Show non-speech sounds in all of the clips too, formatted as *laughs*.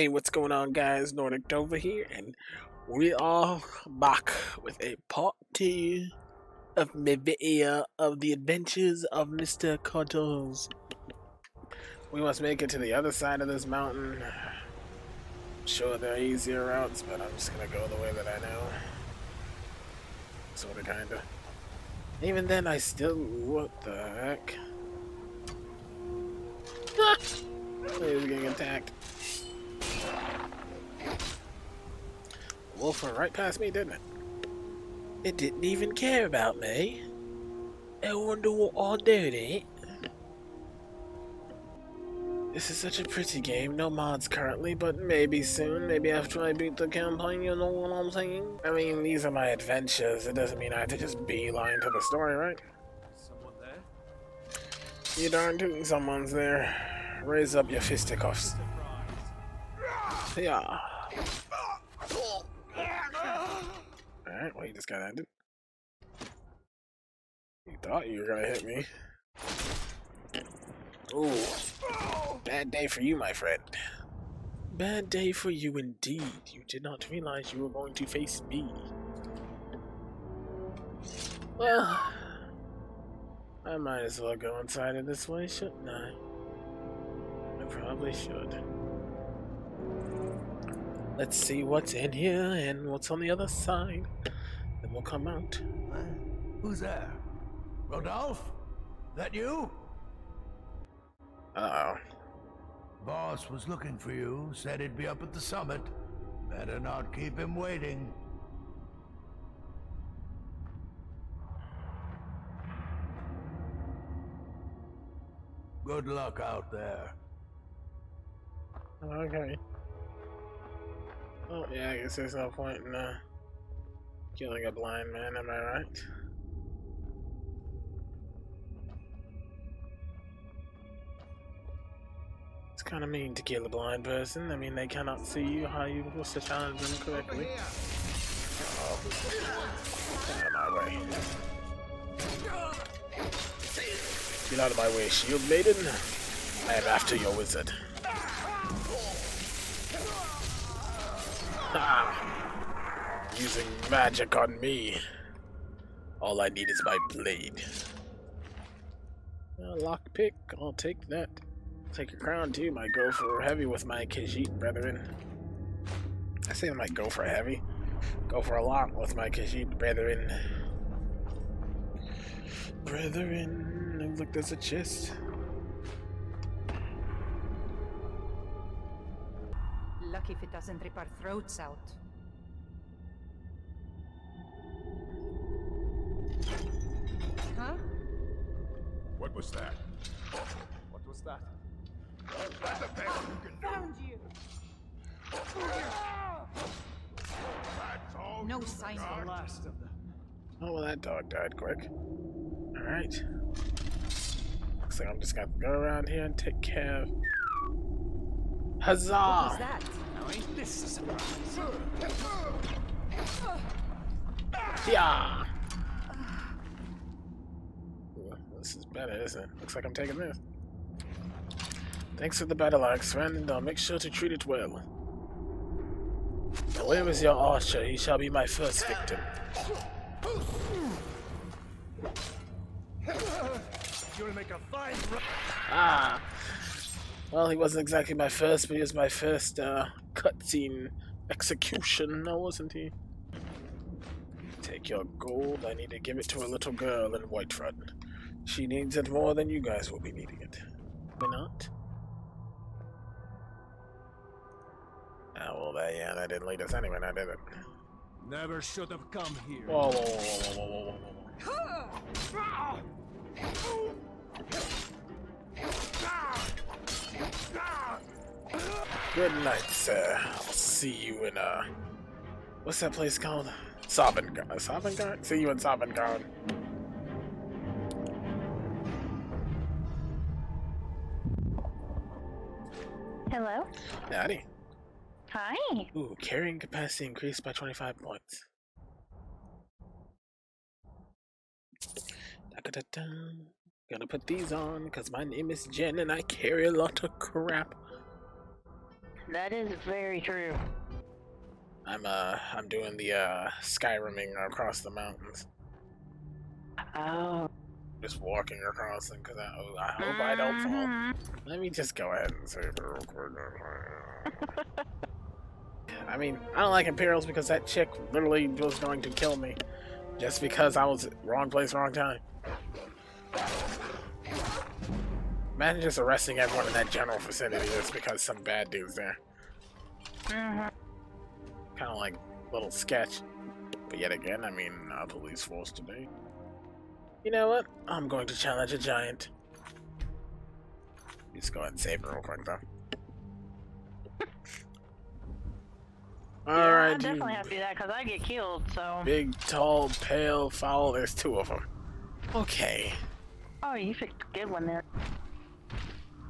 Hey, what's going on, guys? Nordic Dovah here, and we are back with a part two of my video of the adventures of Mr. Cuddles. We must make it to the other side of this mountain. sure, there are easier routes, but I'm just gonna go the way that I know. Sorta, kinda. Even then, I still. What the heck? *laughs* He's getting attacked. Went right past me, didn't it? It didn't even care about me. I wonder what I'll do to it. This is such a pretty game. No mods currently, but maybe soon. Maybe after I beat the campaign, you know what I'm saying? I mean, these are my adventures. It doesn't mean I have to just beeline to the story, right? Someone there? You darn tootin' someone's there. Raise up your fisticuffs. Yeah. Alright, well, you just got ended. You thought you were gonna hit me. Ooh. Bad day for you, my friend. Bad day for you indeed. You did not realize you were going to face me. Well, I might as well go inside it this way, shouldn't I? I probably should. Let's see what's in here and what's on the other side. Then we'll come out. Who's there? Rodolphe? That you? Uh oh. Boss was looking for you, said he'd be up at the summit. Better not keep him waiting. Good luck out there. Okay. Oh, yeah, I guess there's no point in uh, killing a blind man, am I right? It's kind of mean to kill a blind person. I mean, they cannot see you. How you supposed to challenge them correctly? Get out of my way. Get out of my way, shield maiden. I am after your wizard. Ah, using magic on me. All I need is my blade. Uh, lockpick, I'll take that. Take a crown too, might go for heavy with my Khajiit brethren. I say I might go for heavy. Go for a lot with my Khajiit brethren. Brethren, look, there's a chest. If it doesn't rip our throats out. Huh? What was that? What was that? That's the best you can do. Found you! That's all No you sign of got? her. Last of them. Oh, well, that dog died quick. Alright. Looks like I'm just gonna go around here and take care of. Huzzah! What was that? Ain't this a surprise? Yeah! Ooh, This is better, isn't it? Looks like I'm taking this. Thanks for the battle axe, friend, and I'll make sure to treat it well. Now, where is your archer? He shall be my first victim. You'll make a fine. Ah! Well, he wasn't exactly my first, but he was my first uh, cutscene execution, now wasn't he? Take your gold. I need to give it to a little girl in Whiterun. She needs it more than you guys will be needing it. Why not? Ah, well, that, yeah, that didn't lead us anywhere, now did it? Never should have come here. Whoa, whoa, whoa, Good night, sir. I'll see you in, uh... What's that place called? Sovngarde. Sovngarde? See you in Sovngarde. Hello? Howdy. Hi. Ooh, carrying capacity increased by 25 points. Da-da-da-da. Gonna put these on, because my name is Jen and I carry a lot of crap. That is very true. I'm uh I'm doing the uh Skyriming across the mountains. Oh. Just walking across them because I, oh, I hope I don't fall. Mhm. Let me just go ahead and save it real quick. I mean, I don't like Imperials because that chick literally was going to kill me. Just because I was wrong place, wrong time. Imagine just arresting everyone in that general vicinity just because some bad dude's there. Mhm. Kind of like little sketch. But yet again, I mean, a police force today. You know what? I'm going to challenge a giant. Just go ahead and save it real quick, though. *laughs* Yeah, Alright, I definitely you have to do that because I get killed. So. big, tall, pale, foul. There's two of them. Okay. Oh, you picked a good one there.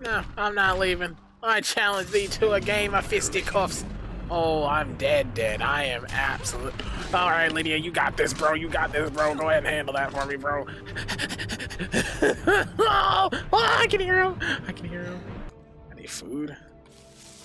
No, I'm not leaving. I challenge thee to a game of fisticuffs. Oh, I'm dead, dead. I am absolute. All right, Lydia, you got this, bro. You got this, bro. Go ahead and handle that for me, bro. *laughs* oh, oh, I can hear him. I can hear him. Need food.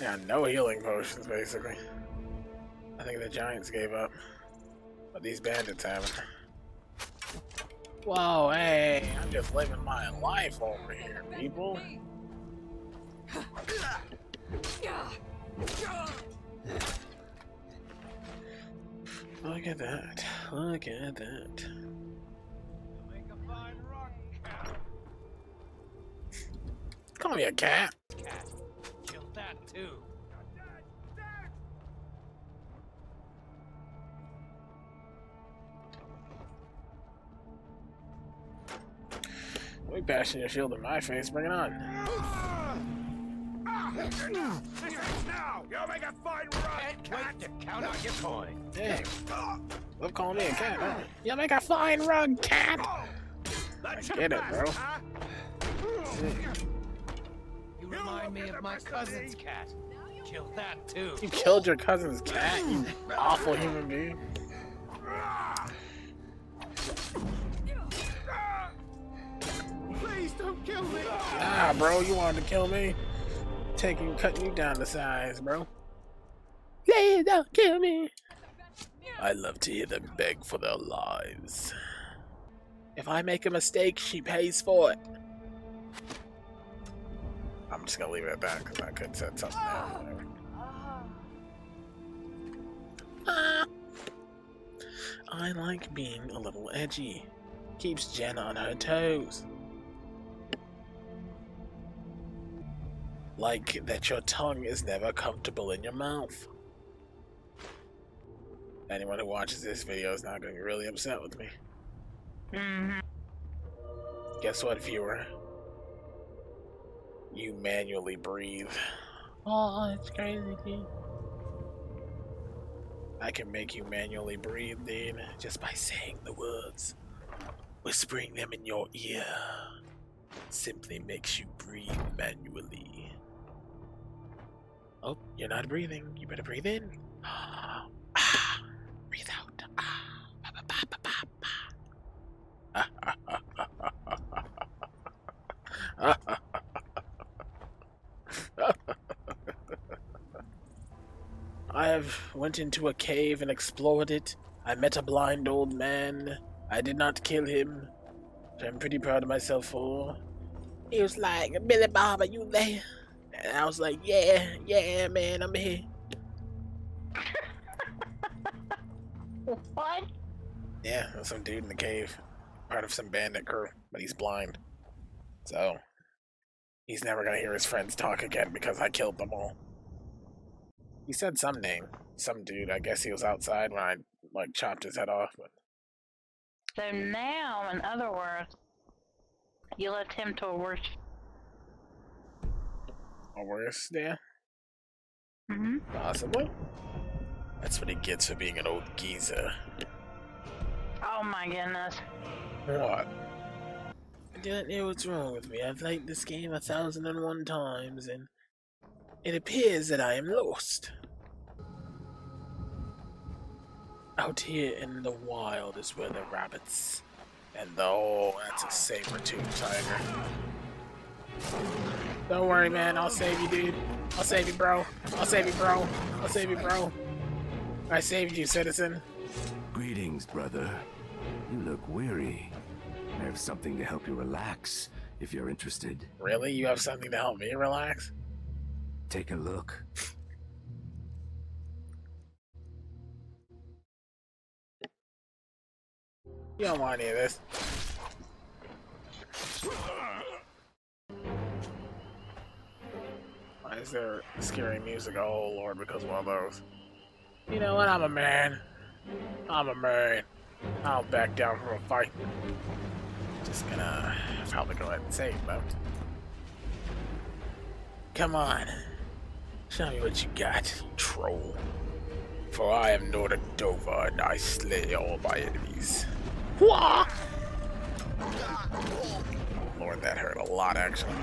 Yeah, no healing potions, basically. I think the giants gave up, but these bandits haven't. Whoa, hey, I'm just living my life over here, people. Look at that. Look at that. Call me a cat. Cat. Kill that too. We bashing your shield in my face. Bring it on. This now! You'll make a fine run, cat! to count on your coin. Dang. Love calling me a cat. Huh? You make a fine rug, cat. Let's get it, bro. You remind me of my cousin's cat. Kill that too. You killed your cousin's cat. You awful human being. Please don't kill me. Nah, bro. You wanted to kill me. Taking, cutting you down to size, bro. Please don't kill me. I love to hear them beg for their lives. If I make a mistake, she pays for it. I'm just gonna leave it at that because I could set something. Whatever. Ah. I like being a little edgy. Keeps Jen on her toes. Like that your tongue is never comfortable in your mouth. Anyone who watches this video is not going to be really upset with me. Mhm. Guess what, viewer? You manually breathe. Oh, it's crazy, dude. I can make you manually breathe, dude, just by saying the words. Whispering them in your ear simply makes you breathe manually. Oh, you're not breathing. You better breathe in. *gasps* Ah, breathe out. Ah, ba, ba, ba, ba, ba. I have went into a cave and explored it. I met a blind old man. I did not kill him, which I'm pretty proud of myself for. He was like, Billy Bob, are you there? And I was like, yeah, yeah, man, I'm here. What? Yeah, there's some dude in the cave, part of some bandit crew, but he's blind. So, he's never gonna hear his friends talk again because I killed them all. He said some name, some dude. I guess he was outside when I like chopped his head off. But So now, in other words, you left him to a worse. Or worse, yeah, Mm-hmm. possibly. That's what he gets for being an old geezer. Oh my goodness. What? I don't know what's wrong with me. I've played this game a thousand and one times, and it appears that I am lost. Out here in the wild is where the rabbits and the oh, that's a saber tooth tiger. Don't worry, man. I'll save you, dude. I'll save you, bro. I'll save you, bro. I'll save you, bro. I saved you, citizen. Greetings, brother. You look weary. I have something to help you relax, if you're interested. Really? You have something to help me relax? Take a look. You don't want any of this. Why is there scary music? Oh lord, because one of those. You know what? I'm a man. I'm a man. I'll back down from a fight. Just gonna probably go ahead and save though. Come on. Show me what you got, you troll. For I am Nordic Dovah and I slay all my enemies. Wah! Lord, that hurt a lot actually.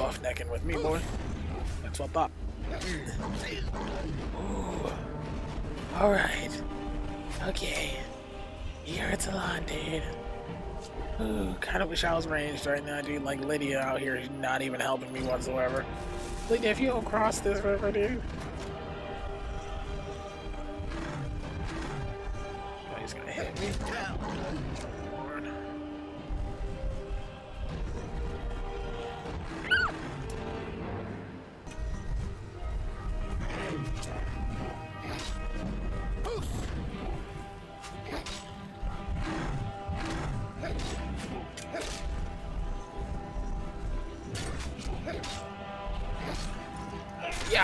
Buff necking with me, boy. That's what thought. Ooh. Alright. Okay. He hurts a lot, dude. Ooh, kinda wish I was ranged right now, dude. Like Lydia out here is not even helping me whatsoever. Lydia, if you don't cross this river, dude.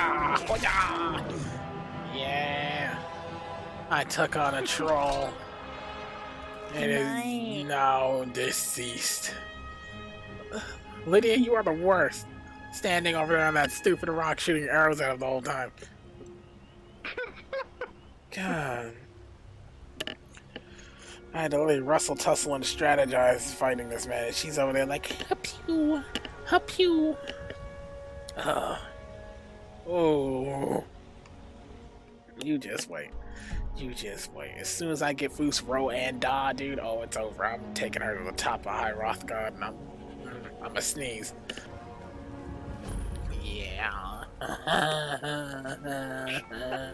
Yeah, oh, yeah, yeah. I took on a troll. It is now deceased. Lydia, you are the worst. Standing over there on that stupid rock shooting arrows at him the whole time. *laughs* God. I had to really rustle, tussle, and strategize fighting this man. She's over there like, help you, help you. Uh, oh. You just wait. You just wait. As soon as I get Fus, Ro, and Dah, dude, oh, it's over. I'm taking her to the top of High Hrothgar, and I'm, I'm a sneeze. Yeah. *laughs*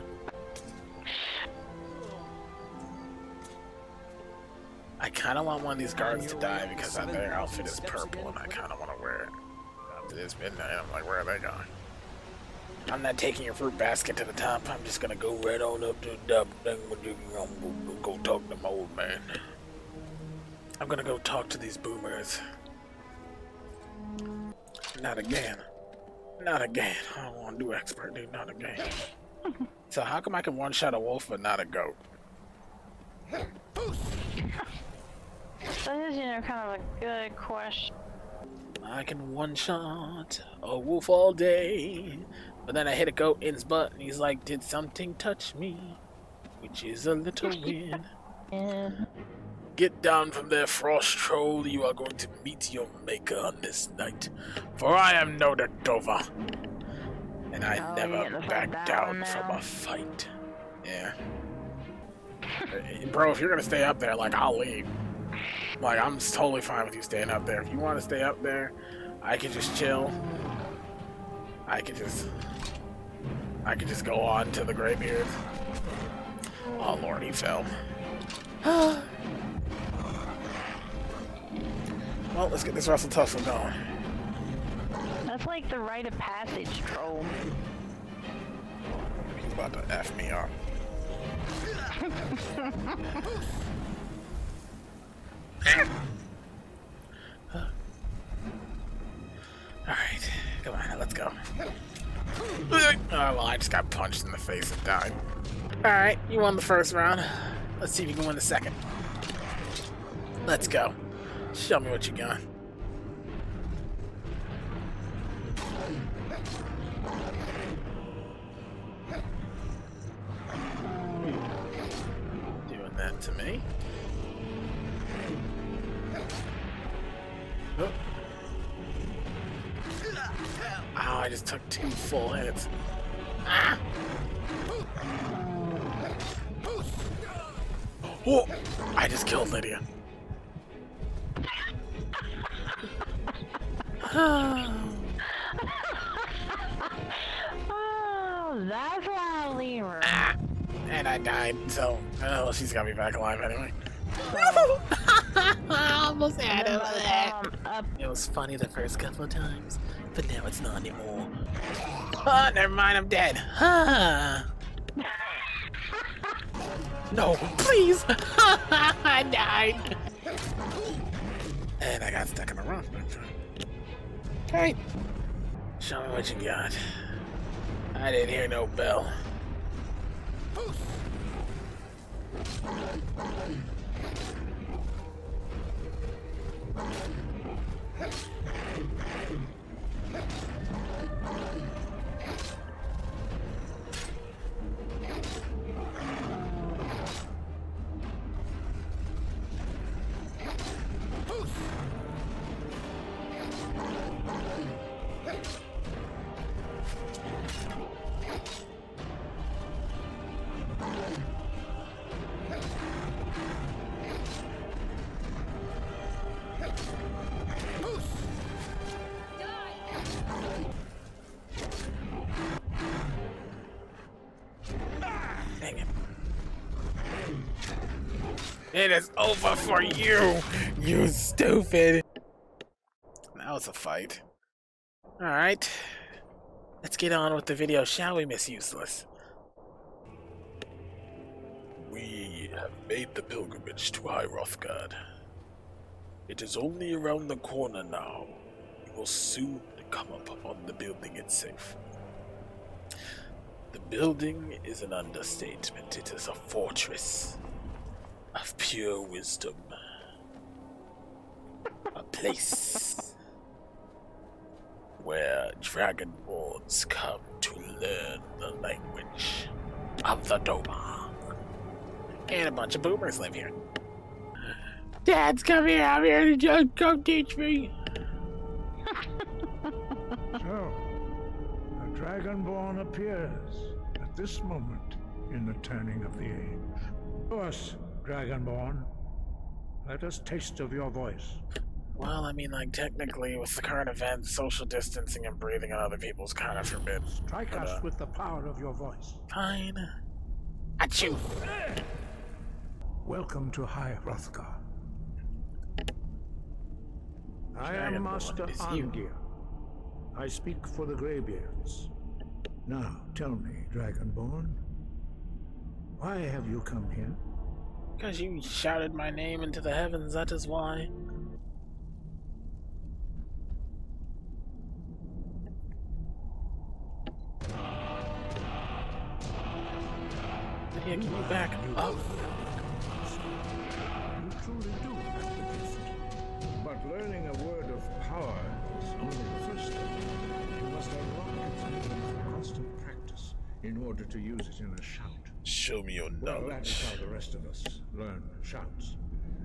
I kind of want one of these guards to die because their outfit is purple, and I kind of want to wear it. It's midnight, I'm like, where are they going? I'm not taking your fruit basket to the top. I'm just gonna go right on up to the top. I'm gonna go talk to my old man. I'm gonna go talk to these boomers. Not again. Not again. I don't want to do expert, dude. Not again. so how come I can one-shot a wolf but not a goat? That is, you know, kind of a good question. I can one-shot a wolf all day, but then I hit a goat in his butt, and he's like, "Did something touch me?" Which is a little *laughs* weird. And Get down from there, frost troll. You are going to meet your maker on this night. For I am Nordic Dovah. And I Oh, never back down one from a fight. Yeah. *laughs* Uh, Bro, if you're gonna stay up there, like, I'll leave. Like, I'm totally fine with you staying up there. If you want to stay up there, I can just chill. I could just... I could just go on to the Greybeard. Oh, Lord, he fell. *sighs* Well, let's get this Russell Tussle going. that's like the rite of passage troll. He's about to F me up. *laughs* Oh, well, I just got punched in the face and died. Alright, you won the first round. Let's see if you can win the second. Let's go. Show me what you got. Oh! I just killed Lydia. oh, that's why I leave her. Ah, and I died, so oh, she's got me back alive anyway. *laughs* I almost had it. then by the time I'm up, It was funny the first couple of times, but now it's not anymore. Ah, never mind, I'm dead. Ah. No, please! *laughs* I died! And I got stuck in the rock. Okay. Uh, Show me what you got. I didn't hear no bell. It. Is over for you, you stupid. That was a fight. Alright. Let's get on with the video, shall we, Miss Useless? We have made the pilgrimage to High Hrothgar. It is only around the corner now. We will soon come up upon the building itself. The building is an understatement. It is a fortress of pure wisdom. A place where dragonborns come to learn the language of the Doma. And a bunch of boomers live here. Dads, come here. I'm here to just come teach me. *laughs* dragonborn appears at this moment in the turning of the age. To us, dragonborn, let us taste of your voice. Well, I mean, like, technically, with the current events, social distancing and breathing on other people's kind of forbidden. Strike But, us uh, with the power of your voice. Fine. Achoo! Welcome to High Hrothgar. I am Master is. Arngeir. I speak for the Greybeards. Now, tell me, Dragonborn, why have you come here? Because you shouted my name into the heavens, that is why. Can you back up? In order to use it in a shout. Show me your Well, that knowledge. how the rest of us learn shouts.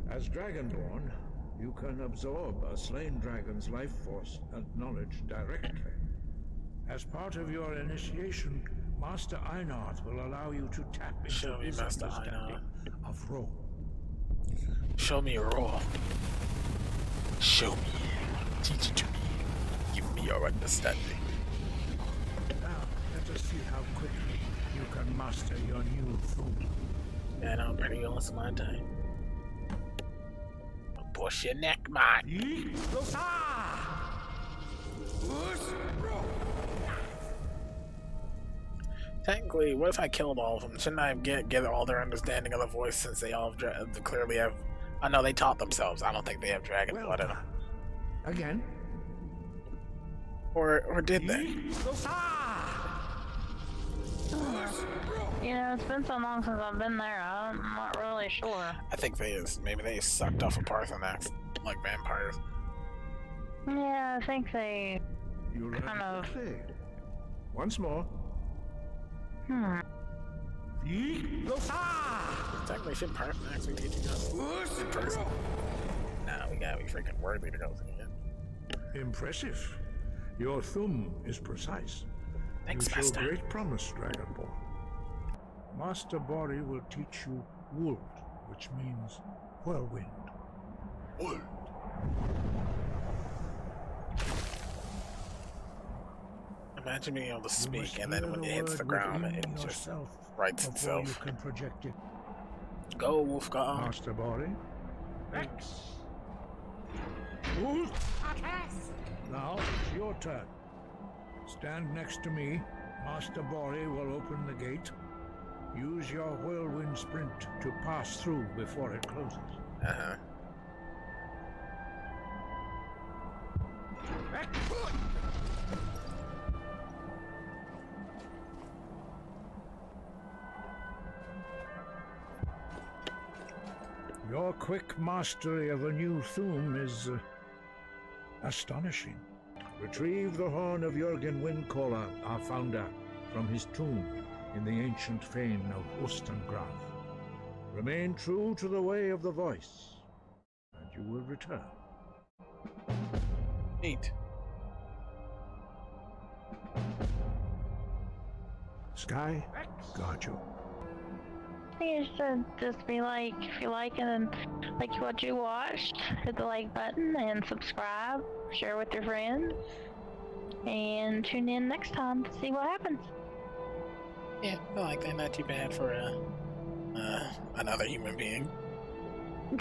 As Dragonborn, you can absorb a slain dragon's life force and knowledge directly. As part of your initiation, Master Einarth will allow you to tap into Show me, Master of role. Show me your role. Show me. Teach it to me. Give me your understanding. Us see how quickly you can master your new Thum. And I'm pretty my time. Push your neck, man. Technically, what if I killed all of them? Shouldn't I get get all their understanding of the voice since they all dra- uh, clearly have? I know they taught themselves. I don't think they have dragon Well blood in them. Again. Or or did they? You know, it's been so long since I've been there, I'm not really sure. I think they is. Maybe they sucked off a Paarthurnax like vampires. Yeah, I think they. You learn Kind of. quickly. Once more. Hmm. Technically, should Paarthurnax be teaching us in person? Nah, we gotta be freaking worthy to go see it. Impressive. Your thumb is precise. Thanks, you show Master. great promise, Dragonborn. Master Borri will teach you Wuld, which means whirlwind. Imagine being able to speak, and then when it hits the ground, it just yourself writes before itself. You can project it. Go, Wolfgar. Master Borri. Rex! Now it's your turn. Stand next to me. Master Borri will open the gate. Use your whirlwind sprint to pass through before it closes. Uh huh. Your quick mastery of a new Thum is uh, astonishing. Retrieve the horn of Jürgen Windcaller, our founder, from his tomb in the ancient fane of Ustengrav. Remain true to the way of the voice, and you will return. Neat. Sky, guard you. You should just be like, if you like it and like what you watched, hit the like button and subscribe, share with your friends, and tune in next time to see what happens. Yeah, I like they're not too bad for uh, uh, another human being. *laughs*